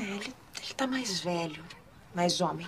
Ele, ele tá mais velho, mais homem.